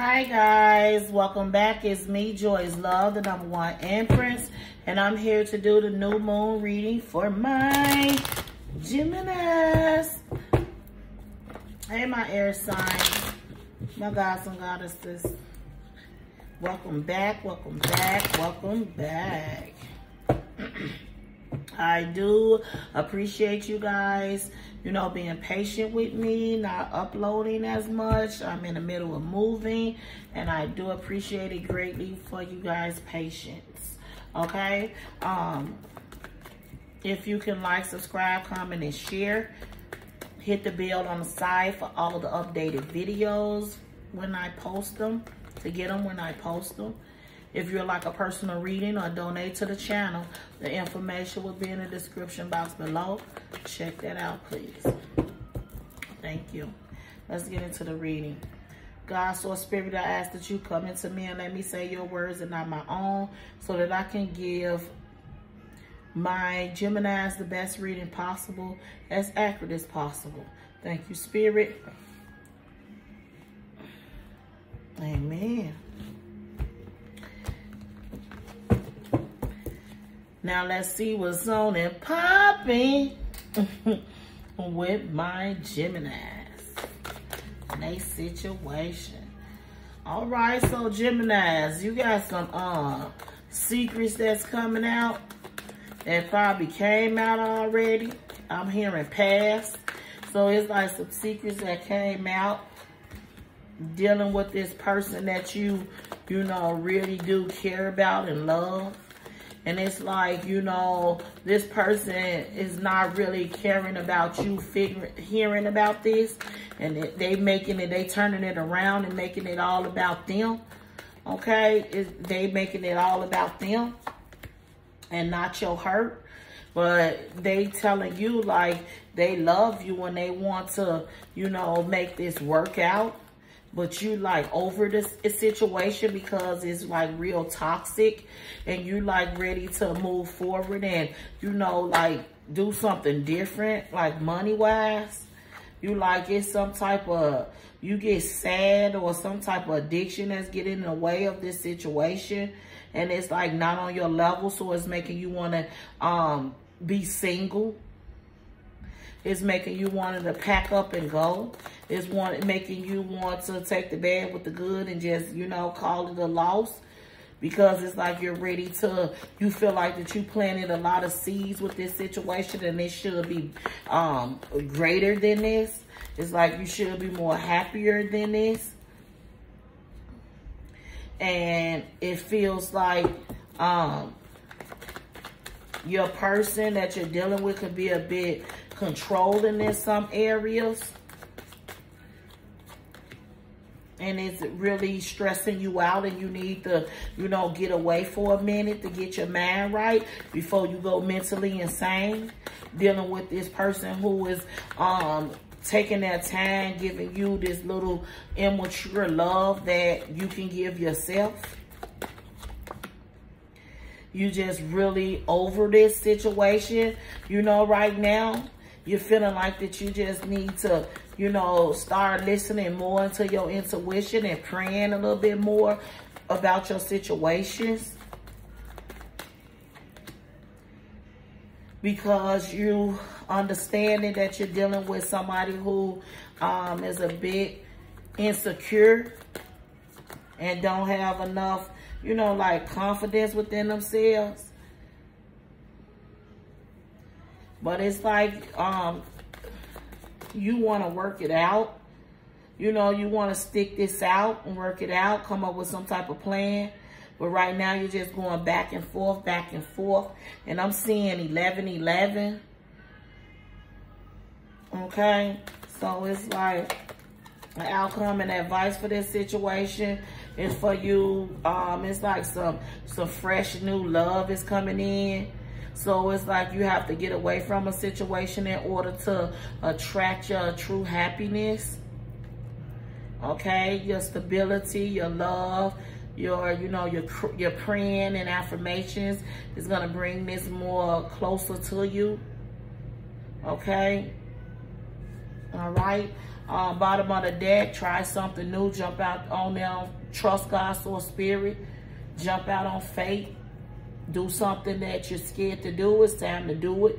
Hi guys, welcome back. It's me, Joy's Love, the number one empress, and I'm here to do the new moon reading for my Geminis. Hey, my air sign, my gods and goddesses. Welcome back, welcome back, welcome back. I do appreciate you guys, you know, being patient with me, not uploading as much. I'm in the middle of moving, and I do appreciate it greatly for you guys' patience. Okay? Um, if you can like, subscribe, comment, and share. Hit the bell on the side for all the updated videos when I post them, to get them when I post them. If you're like a personal reading or donate to the channel, the information will be in the description box below. Check that out, please. Thank you. Let's get into the reading. God, source spirit, I ask that you come into me and let me say your words and not my own so that I can give my Geminis the best reading possible, as accurate as possible. Thank you, Spirit. Amen. Now let's see what's on and popping with my Geminis a situation. All right, so Geminis, you got some uh, secrets that's coming out that probably came out already. I'm hearing past. So it's like some secrets that came out dealing with this person that you, you know, really do care about and love. And it's like, you know, this person is not really caring about you figuring, hearing about this. And it, they making it, they turning it around and making it all about them. Okay? It, they making it all about them and not your hurt. But they telling you like they love you and they want to, you know, make this work out but you like over this situation because it's like real toxic and you like ready to move forward and you know like do something different like money wise you like it's some type of you get sad or some type of addiction that's getting in the way of this situation and it's like not on your level so it's making you want to um be single it's making you wanting to pack up and go. It's want, making you want to take the bad with the good and just, you know, call it a loss. Because it's like you're ready to, you feel like that you planted a lot of seeds with this situation and it should be um, greater than this. It's like you should be more happier than this. And it feels like um, your person that you're dealing with could be a bit controlling in some areas. And it's really stressing you out and you need to, you know, get away for a minute to get your mind right before you go mentally insane. Dealing with this person who is um, taking that time, giving you this little immature love that you can give yourself you just really over this situation, you know, right now you're feeling like that you just need to, you know, start listening more into your intuition and praying a little bit more about your situations. Because you understanding that you're dealing with somebody who um, is a bit insecure and don't have enough, you know, like confidence within themselves. But it's like um, you want to work it out. You know, you want to stick this out and work it out, come up with some type of plan. But right now, you're just going back and forth, back and forth. And I'm seeing 11, 11. Okay? So it's like the outcome and advice for this situation is for you. Um, it's like some, some fresh new love is coming in. So it's like you have to get away from a situation in order to attract your true happiness. Okay, your stability, your love, your, you know, your, your praying and affirmations is going to bring this more closer to you. Okay. All right. Um, bottom of the deck, try something new. Jump out on them. Trust God, source, spirit. Jump out on faith. Do something that you're scared to do. It's time to do it.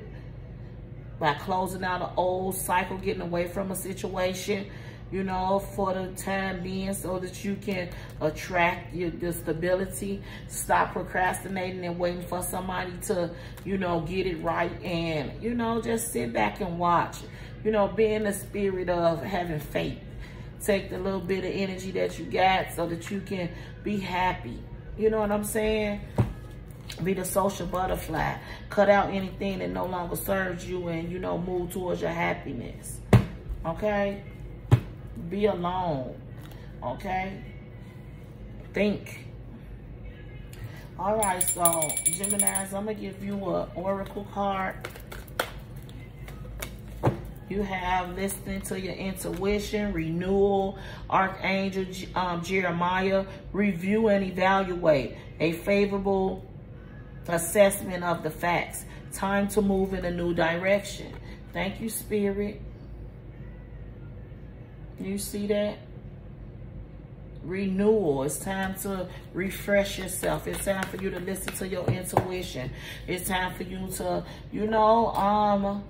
By closing out an old cycle, getting away from a situation you know, for the time being so that you can attract your, the stability. Stop procrastinating and waiting for somebody to, you know, get it right. And, you know, just sit back and watch. You know, be in the spirit of having faith. Take the little bit of energy that you got so that you can be happy. You know what I'm saying? Be the social butterfly. Cut out anything that no longer serves you and, you know, move towards your happiness. Okay? Be alone. Okay? Think. All right, so Geminis, I'm going to give you an oracle card. You have listening to your intuition, renewal, Archangel um, Jeremiel, review and evaluate a favorable assessment of the facts. Time to move in a new direction. Thank you, Spirit. You see that? Renewal. It's time to refresh yourself. It's time for you to listen to your intuition. It's time for you to, you know, um,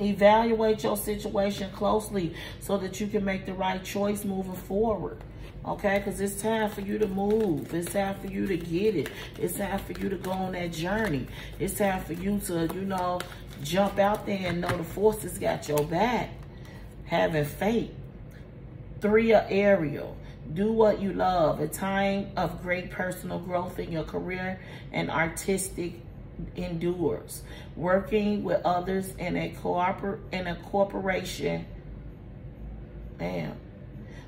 evaluate your situation closely so that you can make the right choice moving forward. Okay, because it's time for you to move. It's time for you to get it. It's time for you to go on that journey. It's time for you to, you know, jump out there and know the forces got your back. Having faith. Three are Ariel. Do what you love. A time of great personal growth in your career and artistic endures. Working with others in a cooper in a corporation. Damn.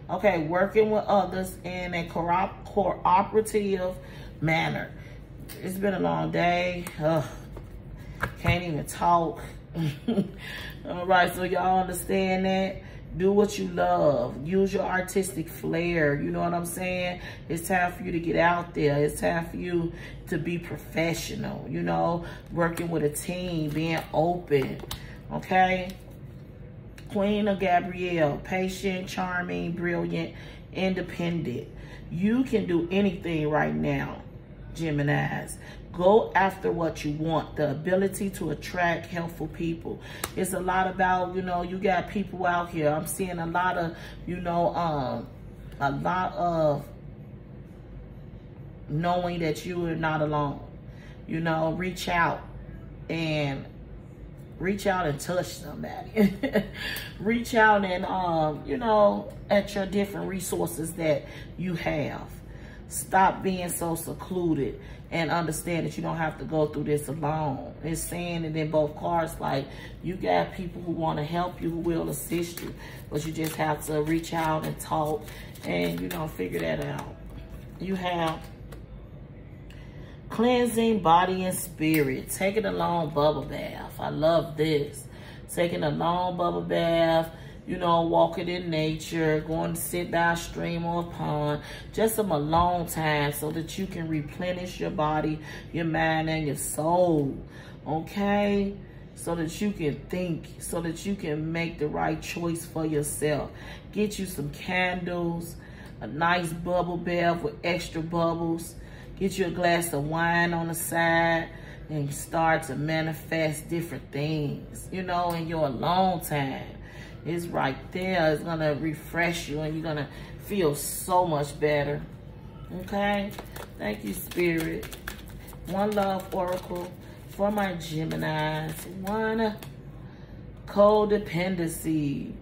Okay, working with others in a cooperative manner. It's been a long day. Ugh. Can't even talk. All right, so y'all understand that? Do what you love. Use your artistic flair. You know what I'm saying? It's time for you to get out there. It's time for you to be professional. You know, working with a team, being open. Okay? Queen of Gabrielle, patient, charming, brilliant, independent. You can do anything right now, Geminis. Go after what you want. The ability to attract helpful people. It's a lot about, you know, you got people out here. I'm seeing a lot of, you know, um, a lot of knowing that you are not alone. You know, reach out and reach out and touch somebody. reach out and, um, you know, at your different resources that you have. Stop being so secluded and understand that you don't have to go through this alone. It's saying it in both cards, like you got people who want to help you, who will assist you, but you just have to reach out and talk and, you know, figure that out. You have cleansing body and spirit. Taking a long bubble bath. I love this. Taking a long bubble bath you know, walking in nature, going to sit by a stream or a pond, just some alone time so that you can replenish your body, your mind, and your soul, okay? So that you can think, so that you can make the right choice for yourself. Get you some candles, a nice bubble bath with extra bubbles. Get you a glass of wine on the side and start to manifest different things, you know, in your alone time It's right there. It's going to refresh you and you're going to feel so much better. Okay? Thank you, Spirit. One Love Oracle for my Geminis. One codependency.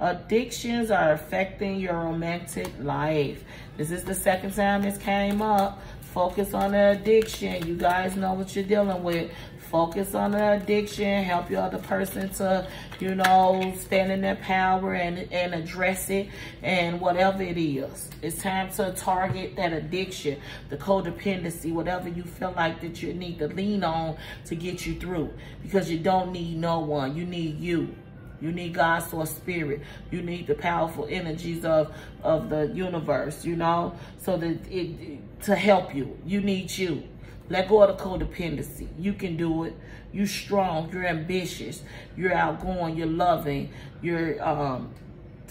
Addictions are affecting your romantic life. This is the second time this came up. Focus on the addiction. You guys know what you're dealing with. Focus on the addiction. Help your other person to, you know, stand in their power and, and address it and whatever it is. It's time to target that addiction, the codependency, whatever you feel like that you need to lean on to get you through. Because you don't need no one. You need you. You need God's source spirit. You need the powerful energies of, of the universe, you know, so that it, to help you. You need you. Let go of the codependency. You can do it. You're strong. You're ambitious. You're outgoing. You're loving. You're um,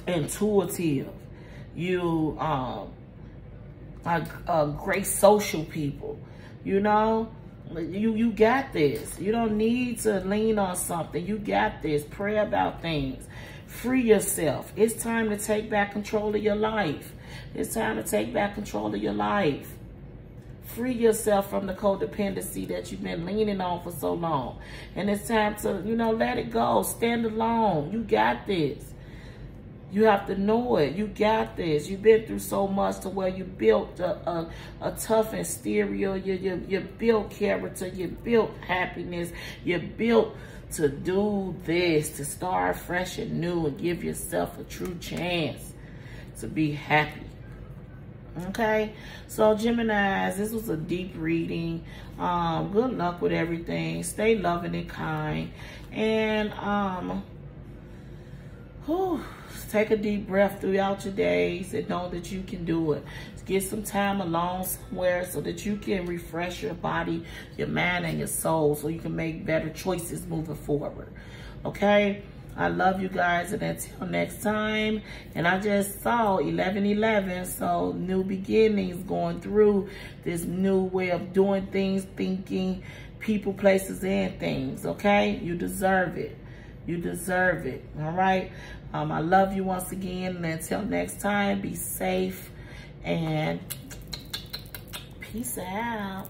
intuitive. You um, are, are great social people. You know, you you got this. You don't need to lean on something. You got this. Pray about things. Free yourself. It's time to take back control of your life. It's time to take back control of your life. Free yourself from the codependency that you've been leaning on for so long. And it's time to, you know, let it go. Stand alone. You got this. You have to know it. You got this. You've been through so much to where you built a, a, a tough exterior. You, you, you built character. You built happiness. You built to do this, to start fresh and new and give yourself a true chance to be happy. Okay, so Geminis, this was a deep reading. Um, good luck with everything. Stay loving and kind. And um, whew, take a deep breath throughout your days and know that you can do it. Get some time alone somewhere so that you can refresh your body, your mind, and your soul so you can make better choices moving forward. Okay? I love you guys. And until next time. And I just saw 1111. So new beginnings going through this new way of doing things, thinking, people, places, and things. Okay? You deserve it. You deserve it. All right? Um, I love you once again. And until next time, be safe and peace out.